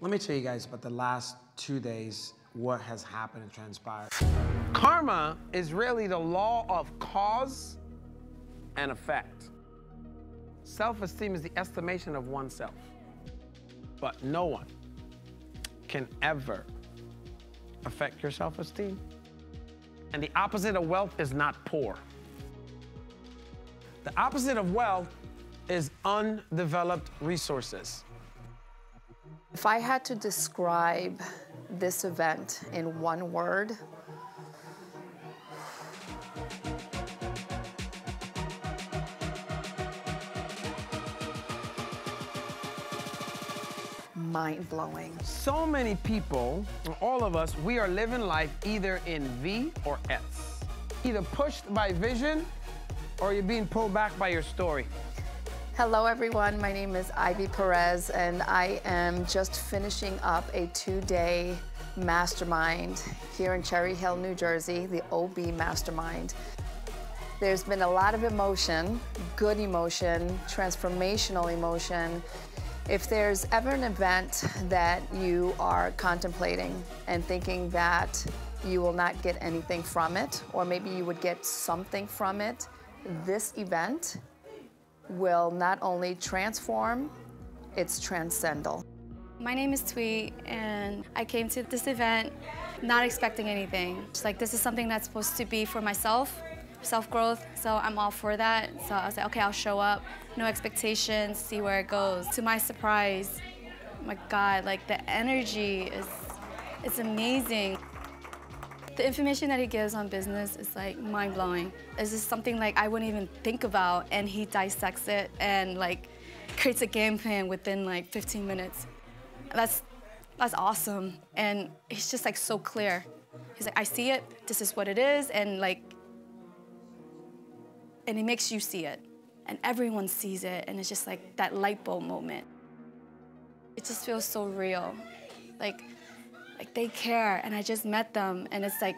Let me tell you guys about the last two days, what has happened and transpired. Karma is really the law of cause and effect. Self-esteem is the estimation of oneself. But no one can ever affect your self-esteem. And the opposite of wealth is not poor. The opposite of wealth is undeveloped resources. If I had to describe this event in one word, mind blowing. So many people, all of us, we are living life either in V or S. Either pushed by vision or you're being pulled back by your story. Hello, everyone. My name is Ivy Perez, and I am just finishing up a two day mastermind here in Cherry Hill, New Jersey, the OB Mastermind. There's been a lot of emotion, good emotion, transformational emotion. If there's ever an event that you are contemplating and thinking that you will not get anything from it, or maybe you would get something from it, this event will not only transform, it's transcendental. My name is Tweet, and I came to this event not expecting anything. Just like this is something that's supposed to be for myself, self-growth, so I'm all for that. So I was like, okay, I'll show up, no expectations, see where it goes. To my surprise, my God, like the energy is, it's amazing. The information that he gives on business is like mind-blowing. It's just something like I wouldn't even think about and he dissects it and like creates a game plan within like 15 minutes. That's, that's awesome. And he's just like so clear. He's like, I see it, this is what it is, and like, and he makes you see it. And everyone sees it, and it's just like that light bulb moment. It just feels so real. Like, like they care and I just met them and it's like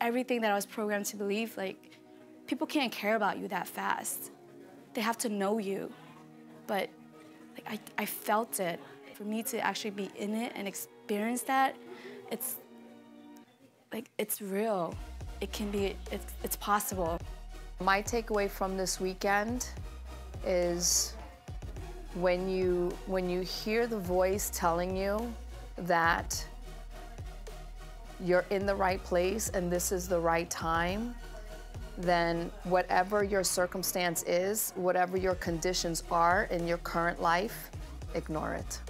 everything that I was programmed to believe like people can't care about you that fast. They have to know you. But like I, I felt it. For me to actually be in it and experience that, it's like it's real. It can be it's, it's possible. My takeaway from this weekend is when you when you hear the voice telling you that you're in the right place and this is the right time, then whatever your circumstance is, whatever your conditions are in your current life, ignore it.